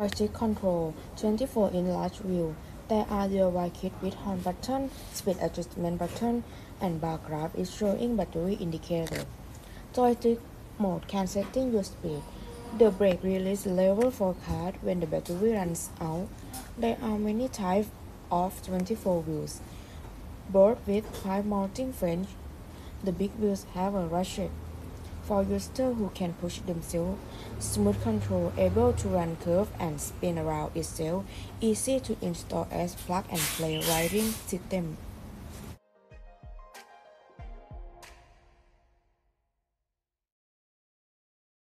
Joystick control 24 in large view. There are DIY kit with horn button, speed adjustment button, and bar graph is showing battery indicator. Joystick mode can setting your speed. The brake release lever forecast when the battery runs out. There are many types of 24 wheels, both with 5 mounting flange. The big wheels have a ratchet for users who can push themselves. Smooth control, able to run curve and spin around itself, easy to install as plug and play wiring system.